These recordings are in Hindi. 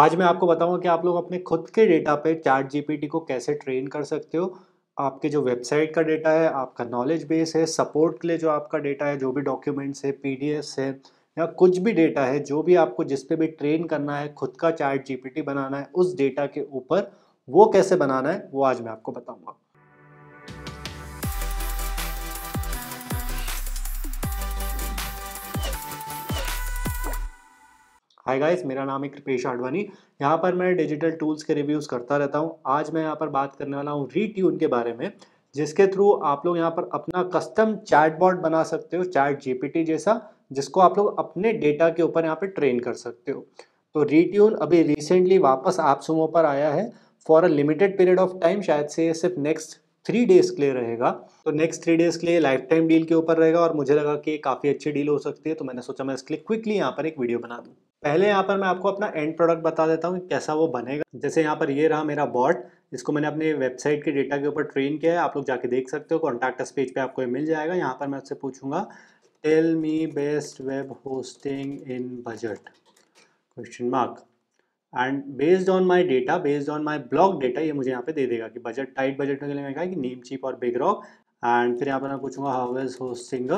आज मैं आपको बताऊँगा कि आप लोग अपने खुद के डेटा पे चैट जीपीटी को कैसे ट्रेन कर सकते हो। आपके जो वेबसाइट का डेटा है, आपका नॉलेज बेस है, सपोर्ट के लिए जो आपका डेटा है, जो भी डॉक्यूमेंट्स है, पीडीएफ्स है या कुछ भी डेटा है, जो भी आपको जिस पे भी ट्रेन करना है, खुद का चैट जीपीटी बनाना है, उस डेटा के ऊपर वो कैसे बनाना है, वो आज मैं आपको बताऊँगा। हाय गाइस मेरा नाम है कृपेश आडवाणी। यहाँ पर मैं डिजिटल टूल्स के रिव्यूज़ करता रहता हूँ। आज मैं यहाँ पर बात करने वाला हूँ रीट्यून के बारे में, जिसके थ्रू आप लोग यहाँ पर अपना कस्टम चैटबॉट बना सकते हो चैट जीपीटी जैसा, जिसको आप लोग अपने डेटा के ऊपर यहाँ पे ट्रेन कर सकते हो। तो रीट्यून अभी रिसेंटली वापस आप सुमो पर आया है। For a limited period of time शायद से ये सिर्फ़ नेक्स्ट थ्री डेज़ के लिए रहेगा। तो नेक्स्ट थ्री डेज़ के लिए लाइफ टाइम डील के ऊपर रहेगा और मुझे लगा कि काफ़ी अच्छी डील हो सकती है तो मैंने सोचा मैं इसके लिए क्विकली यहाँ पर एक वीडियो बना दूँ। पहले यहाँ पर मैं आपको अपना एंड प्रोडक्ट बता देता हूँ कैसा वो बनेगा। जैसे यहाँ पर ये रहा मेरा बॉट इसको मैंने अपने वेबसाइट के डेटा के ऊपर ट्रेन किया है, आप लोग जाके देख सकते हो कॉन्टैक्ट पेज पे आपको मिल जाएगा। यहाँ पर मैं उससे पूछूँगा tell me best web hosting in budget question mark and based on my data based on my blog data ये मुझे यहाँ पे दे देगा कि बजट टाइट बजट मैं कहा कि नीम चीप और बिग रॉक एंड फिर यहाँ पर मैं पूछूँगा हाउ इज़ होस्टिंग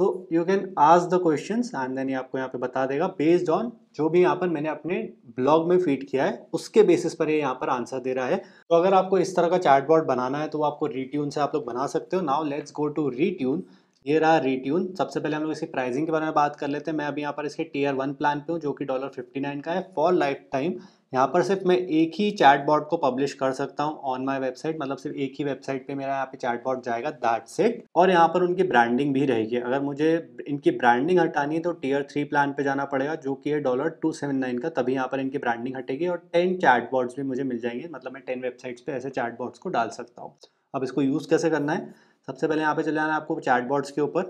तो you can ask the question and then ये आपको यहाँ पे बता देगा बेस्ड ऑन जो भी यहाँ पर मैंने अपने ब्लॉग में फ़ीड किया है, उसके बेसिस पर ये यहाँ पर आंसर दे रहा है। तो अगर आपको इस तरह का चैटबॉट बनाना है तो आपको रीट्यून से आप लोग बना सकते हो। Now let's go to Retune ये रहा रीट्यून सबसे पहले हम लोग इसकी प्राइसिंग के बारे में बात कर लेते हैं। मैं अभी यहाँ पर इसके टीयर वन प्लान पे हूँ, जो कि डॉलर फिफ्टी नाइन का है फॉर लाइफ टाइम यहाँ पर सिर्फ़ मैं एक ही चैट बॉट को पब्लिश कर सकता हूँ ऑन माई वेबसाइट मतलब सिर्फ़ एक ही वेबसाइट पे मेरा यहाँ पे चैट बॉट जाएगा दैट सेट और यहाँ पर उनकी ब्रांडिंग भी रहेगी। अगर मुझे इनकी ब्रांडिंग हटानी है तो टीयर थ्री प्लान पे जाना पड़ेगा, जो कि है डॉलर टू सेवन नाइन का, तभी यहाँ पर इनकी ब्रांडिंग हटेगी और टेन चैट बॉट्स भी मुझे मिल जाएँगे। मतलब मैं टेन वेबसाइट्स पर ऐसे चैट बॉट्स को डाल सकता हूँ। अब इसको यूज़ कैसे करना है? सबसे पहले यहाँ पे चले जाना है आपको चैट बॉट्स के ऊपर।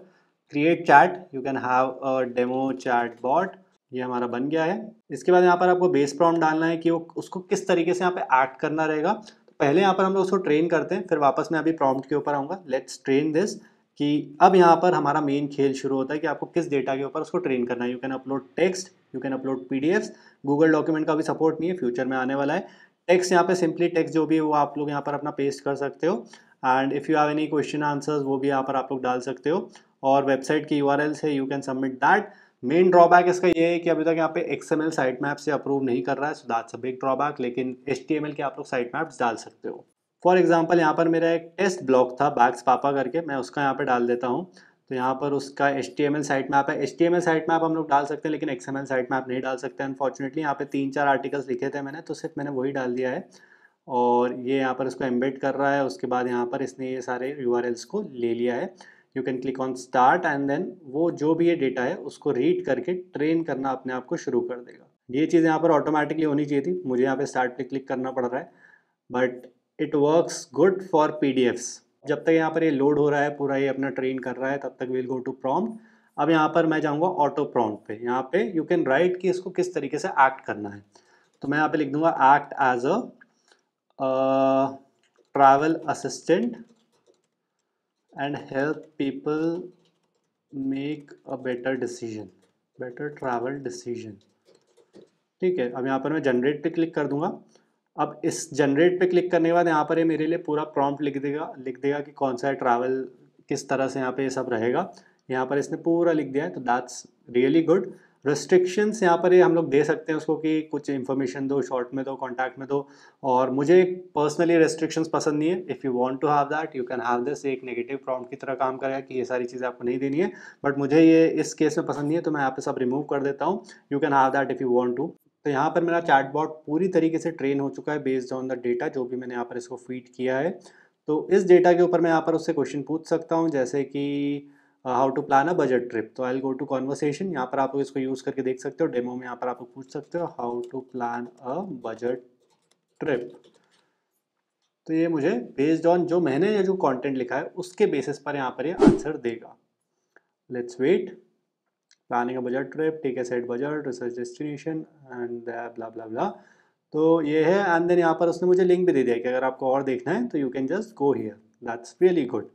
Create chat you can have a demo chat bot ये हमारा बन गया है। इसके बाद यहाँ पर आपको बेस प्रॉम डालना है कि वो उसको किस तरीके से यहाँ पे एक्ट करना रहेगा। तो पहले यहाँ पर हम लोग उसको ट्रेन करते हैं, फिर वापस मैं अभी प्रॉम्प्ट के ऊपर आऊँगा। लेट्स ट्रेन दिस कि अब यहाँ पर हमारा मेन खेल शुरू होता है कि आपको किस डेटा के ऊपर उसको ट्रेन करना है। You can upload text you can upload PDF Google document का भी सपोर्ट नहीं है फ्यूचर में आने वाला है। टेक्स्ट यहाँ पे सिंपली टेक्स्ट जो भी है, वो आप लोग यहाँ पर अपना पेस्ट कर सकते हो। And if you have any question answers वो भी यहाँ पर आप लोग डाल सकते हो। और वेबसाइट की यू है you can submit that main drawback इसका ये है कि अभी तक यहाँ पे एक्सएमएल साइट मैप से अप्रूव नहीं कर रहा है so that's a big drawback लेकिन HTML के आप लोग साइट मैप्स डाल सकते हो। फॉर एग्ज़ाम्पल यहाँ पर मेरा एक टेस्ट ब्लॉक था बैग्स पापा करके, मैं उसका यहाँ पे डाल देता हूँ। तो यहाँ पर उसका HTML साइट मैप है। HTML साइट मैप हम लोग डाल सकते हैं, लेकिन एक्सएमएल साइट मैप नहीं डाल सकते। अनफॉर्चुनेटली यहाँ पे तीन चार आर्टिकल्स लिखे थे मैंने तो सिर्फ़ मैंने वही डाल दिया है। और ये यहाँ पर इसको एम्बेड कर रहा है, उसके बाद यहाँ पर इसने ये सारे यू आर एल्स को ले लिया है। You can click on start and then वो जो भी ये डेटा है, उसको रीड करके ट्रेन करना अपने आप को शुरू कर देगा। ये चीज़ यहाँ पर ऑटोमेटिकली होनी चाहिए थी। मुझे यहाँ पे स्टार्ट पे क्लिक करना पड़ रहा है। But it works good for P जब तक यहाँ पर ये लोड हो रहा है, पूरा ये अपना ट्रेन कर रहा है, तब तक विल गो टू प्रॉम्प्ट अब यहाँ पर मैं जाऊँगा ऑटो प्रॉम्प्ट पे। यहाँ पे यू कैन राइट कि इसको किस तरीके से एक्ट करना है। तो मैं यहाँ पे लिख दूँगा act as a travel assistant and help people make a better decision, better travel decision. ठीक है, अब यहाँ पर मैं जनरेट पे क्लिक कर दूँगा। अब इस जनरेट पे क्लिक करने के बाद यहाँ पर ये मेरे लिए पूरा प्रॉम्प्ट लिख देगा लिख देगा कि कौन सा ट्रैवल किस तरह से यहाँ पे ये सब रहेगा। यहाँ पर इसने पूरा लिख दिया है तो दैट्स रियली गुड रेस्ट्रिक्शंस यहाँ पर हम लोग दे सकते हैं उसको कि कुछ इन्फॉर्मेशन दो शॉर्ट में दो कॉन्टैक्ट में दो। और मुझे पर्सनली रेस्ट्रिक्शंस पसंद नहीं है। If you want to have that you can have this एक नेगेटिव प्रॉम्प्ट की तरह काम करेगा कि ये सारी चीज़ें आपको नहीं देनी है। बट मुझे ये इस केस में पसंद नहीं है तो मैं यहाँ पे सब रिमूव कर देता हूँ। You can have that if you want to तो यहाँ पर मेरा चैटबॉट पूरी तरीके से ट्रेन हो चुका है बेस्ड ऑन द डेटा जो भी मैंने यहाँ पर इसको फ़ीड किया है। तो इस डेटा के ऊपर मैं यहाँ पर उससे क्वेश्चन पूछ सकता हूँ, जैसे कि how to plan a budget trip तो आई गो टू कॉन्वर्सेशन यहाँ पर आप लोग इसको यूज़ करके देख सकते हो. डेमो में यहाँ पर आप लोग पूछ सकते हो how to plan a budget trip तो ये मुझे बेस्ड ऑन जो मैंने ये जो कंटेंट लिखा है, उसके बेसिस पर यहाँ पर ये आंसर देगा. Let's wait planning a budget trip take a set budget research destination and blah blah blah तो ये है एंड देन यहाँ पर उसने मुझे लिंक भी दे दिया कि अगर आपको और देखना है तो you can just go here that's really good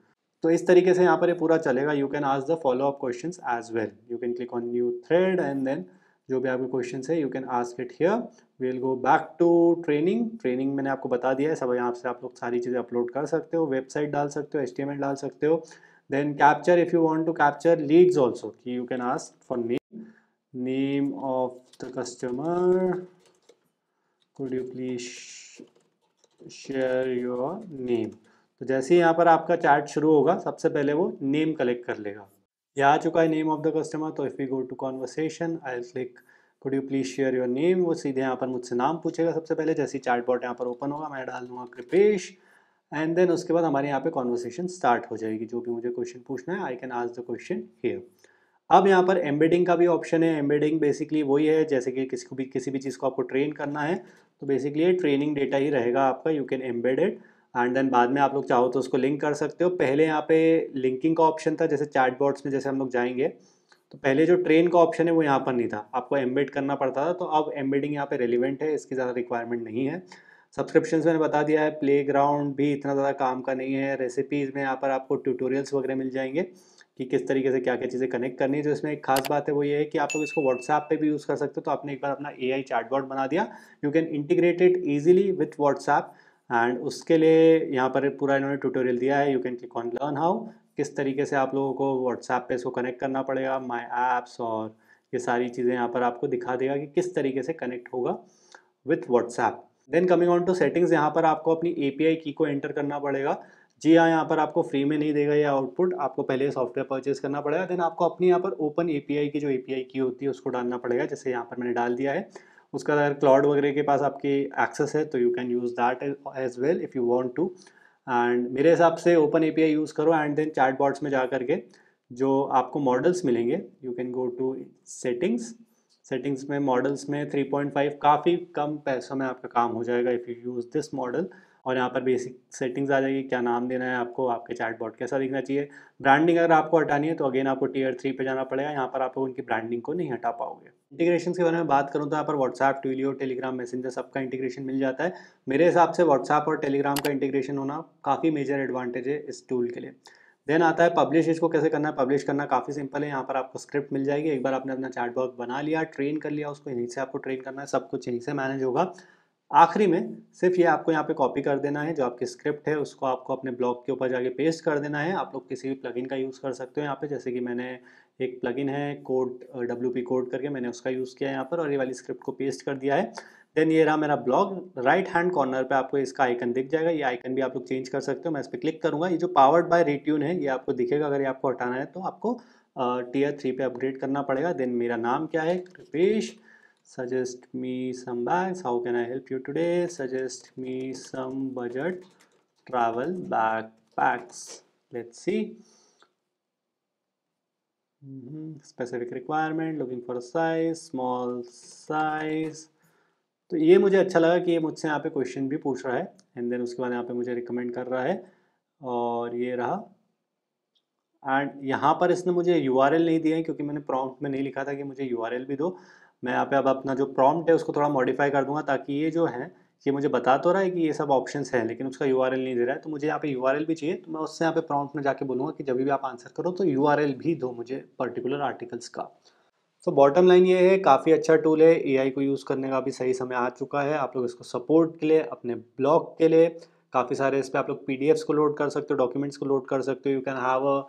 तो इस तरीके से यहाँ पर ये पूरा चलेगा। You can ask the follow up question as well you can click on new thread and then जो भी आपके क्वेश्चन है you can ask it here will go back to training training मैंने आपको बता दिया है। सब यहाँ से आप लोग सारी चीज़ें अपलोड कर सकते हो। वेबसाइट डाल सकते हो एच डाल सकते हो। Then capture if you want to capture leads also कि you can ask for name name of the customer could you please share your name तो जैसे ही यहाँ पर आपका चार्ट शुरू होगा, सबसे पहले वो नेम कलेक्ट कर लेगा। ये आ चुका है नेम ऑफ़ द कस्टमर तो if we go to conversation I click could you please share your name वो सीधे यहाँ पर मुझसे नाम पूछेगा सबसे पहले, जैसे चैट बॉट यहाँ पर ओपन होगा, मैं डाल दूँगा कृपेश एंड देन उसके बाद हमारे यहाँ पे कॉन्वर्सेशन स्टार्ट हो जाएगी, जो भी मुझे क्वेश्चन पूछना है I can ask the question here अब यहाँ पर एम्बेडिंग का भी ऑप्शन है। एम्बेडिंग बेसिकली वही है, जैसे कि किसी को भी, किसी भी चीज़ को आपको ट्रेन करना है तो बेसिकली ये ट्रेनिंग डेटा ही रहेगा आपका you can embed it and then बाद में आप लोग चाहो तो उसको लिंक कर सकते हो। पहले यहाँ पे लिंकिंग का ऑप्शन था, जैसे चैट में जैसे हम लोग जाएँगे तो पहले जो ट्रेन का ऑप्शन है वो यहाँ पर नहीं था। आपको एम्बेड करना पड़ता था तो अब एम्बेडिंग यहाँ पे रेलिवेंट है, इसकी ज़्यादा रिक्वायरमेंट नहीं है। सब्सक्रिप्शन मैंने बता दिया है प्ले ग्राउंड भी इतना ज़्यादा काम का नहीं है। रेसिपीज़ में यहाँ पर आपको ट्यूटोरियल्स वगैरह मिल जाएँगे, कि किस तरीके से क्या क्या चीज़ें कनेक्ट करनी है। जो इसमें एक खास बात है, वो ये है कि आप लोग इसको व्हाट्सएप पे भी यूज़ कर सकते हो। तो आपने एक बार अपना ए आई बना दिया। You can integrated it easily with WhatsApp and उसके लिए यहाँ पर पूरा इन्होंने ट्यूटोरियल दिया है। You can click on learn how किस तरीके से आप लोगों को व्हाट्सएप पे इसको कनेक्ट करना पड़ेगा माई ऐप्स और ये सारी चीज़ें यहाँ पर आपको दिखा देगा कि किस तरीके से कनेक्ट होगा with WhatsApp then coming on to settings यहाँ पर आपको अपनी एपीआई की को एंटर करना पड़ेगा। जी हाँ यहाँ पर आपको फ्री में नहीं देगा ये आउटपुट आपको पहले सॉफ्टवेयर परचेज करना पड़ेगा। देन आपको अपनी यहाँ पर ओपन एपीआई की जो एपीआई की होती है, उसको डालना पड़ेगा, जैसे यहाँ पर मैंने डाल दिया है। उसका अगर क्लाउड वगैरह के पास आपकी एक्सेस है तो you can use that as well if you want to and मेरे हिसाब से ओपन एपीआई यूज़ करो एंड देन चैट बॉट्स में जा करके जो आपको मॉडल्स मिलेंगे you can go to settings settings में मॉडल्स में 3.5 काफ़ी कम पैसों में आपका काम हो जाएगा if you use this model और यहाँ पर बेसिक सेटिंग्स आ जाएगी, क्या नाम देना है आपको, आपके चैट बॉट कैसा दिखना चाहिए। ब्रांडिंग अगर आपको हटानी है तो अगेन आपको टीयर थ्री पे जाना पड़ेगा, यहाँ पर आप उनकी ब्रांडिंग को नहीं हटा पाओगे। इंटीग्रेशन के बारे में बात करूँ तो यहाँ पर व्हाट्सएप ट्विलियो टेलीग्राम मैसेंजर सबका इंटीग्रेशन मिल जाता है। मेरे हिसाब से व्हाट्सएप और टेलीग्राम का इंटीग्रेशन होना काफ़ी मेजर एडवांटेज है इस टूल के लिए। देन आता है पब्लिश इसको कैसे करना है? पब्लिश करना काफ़ी सिंपल है, यहाँ पर आपको स्क्रिप्ट मिल जाएगी। एक बार आपने अपना चैट बॉक्स बना लिया ट्रेन कर लिया, उसको यहीं से आपको ट्रेन करना है, सब कुछ यहीं से मैनेज होगा। आखिरी में सिर्फ़ ये आपको यहाँ पे कॉपी कर देना है, जो आपकी स्क्रिप्ट है, उसको आपको अपने ब्लॉग के ऊपर जाके पेस्ट कर देना है। आप लोग किसी भी प्लगइन का यूज़ कर सकते हो यहाँ पे, जैसे कि मैंने एक प्लगइन है कोड डब्ल्यू पी कोड करके मैंने उसका यूज़ किया है यहाँ पर और ये वाली स्क्रिप्ट को पेस्ट कर दिया है। देन ये रहा मेरा ब्लॉग राइट हैंड कॉर्नर पे आपको इसका आइकन दिख जाएगा। ये आइकन भी आप लोग चेंज कर सकते हो, मैं इस पर क्लिक करूँगा। ये जो पावर्ड बाय रेट्यून है, ये आपको दिखेगा, अगर ये आपको हटाना है तो आपको टीयर थ्री पे अपग्रेड करना पड़ेगा। देन मेरा नाम क्या है? Kripesh suggest me some bags how can i help you today suggest me some budget travel backpacks let's see mm -hmm. specific requirement looking for a size small size तो ये मुझे अच्छा लगा कि ये मुझसे यहाँ पे क्वेश्चन भी पूछ रहा है एंड देन उसके बाद यहाँ पे मुझे रिकमेंड कर रहा है और ये रहा एंड यहाँ पर इसने मुझे यूआरएल नहीं दिया है क्योंकि मैंने प्रॉम्प्ट में नहीं लिखा था कि मुझे यूआरएल भी दो मैं यहाँ पे अब अपना जो प्रॉम्प्ट है, उसको थोड़ा मॉडिफाई कर दूँगा ताकि ये जो है, ये मुझे बता तो रहा है कि ये सब ऑप्शंस हैं, लेकिन उसका यूआरएल नहीं दे रहा है। तो मुझे यहाँ पे यूआरएल भी चाहिए तो मैं उससे यहाँ पे प्रॉम्प्ट में जाके बोलूँगा कि जब भी आप आंसर करो तो यूआरएल भी दो मुझे पर्टिकुलर आर्टिकल्स का। तो बॉटम लाइन ये है, काफ़ी अच्छा टूल है एआई को यूज़ करने का भी सही समय आ चुका है। आप लोग इसको सपोर्ट के लिए, अपने ब्लॉग के लिए, काफ़ी सारे इस पर आप लोग पी को लोड कर सकते हो डॉक्यूमेंट्स को लोड कर सकते हो। You can have a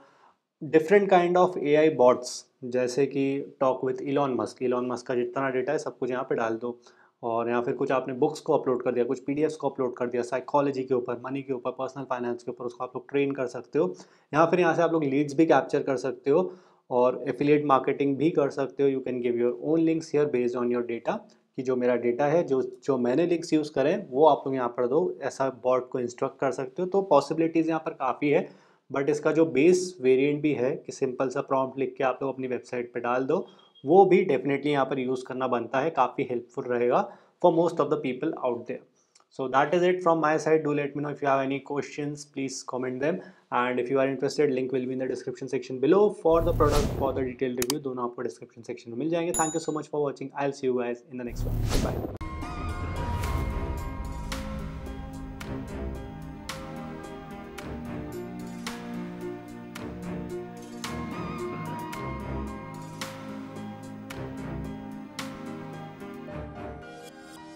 different kind of A I bots जैसे कि talk with Elon Musk Elon Musk का जितना डेटा है, सब कुछ यहाँ पे डाल दो। और या फिर कुछ आपने बुक्स को अपलोड कर दिया, कुछ पी को अपलोड कर दिया साइकोलॉजी के ऊपर मनी के ऊपर पर्सनल फाइनेंस के ऊपर, उसको आप लोग ट्रेन कर सकते हो। या फिर यहाँ से आप लोग लीड्स भी कैप्चर कर सकते हो और एफिलिएट मार्केटिंग भी कर सकते हो। You can give your own links here based on your data कि जो मेरा डेटा है, जो जो मैंने लिंक्स यूज़ करें, वो आप लोग यहाँ पर दो, ऐसा बॉट को इंस्ट्रक्ट कर सकते हो। तो पॉसिबिलिटीज़ यहाँ पर काफ़ी है। बट इसका जो बेस वेरिएंट भी है, कि सिंपल सा प्रॉम्प्ट लिख के आप लोग अपनी वेबसाइट पे डाल दो, वो भी डेफिनेटली यहाँ पर यूज़ करना बनता है, काफ़ी हेल्पफुल रहेगा for most of the people out there so that is it from my side do let me know if you have any question please comment them and if you are interested link will be in the description section below for the product for the detail review दोनों आपको डिस्क्रिप्शन सेक्शन में मिल जाएँगे. Thank you so much for watching I'll see you as in the next one bye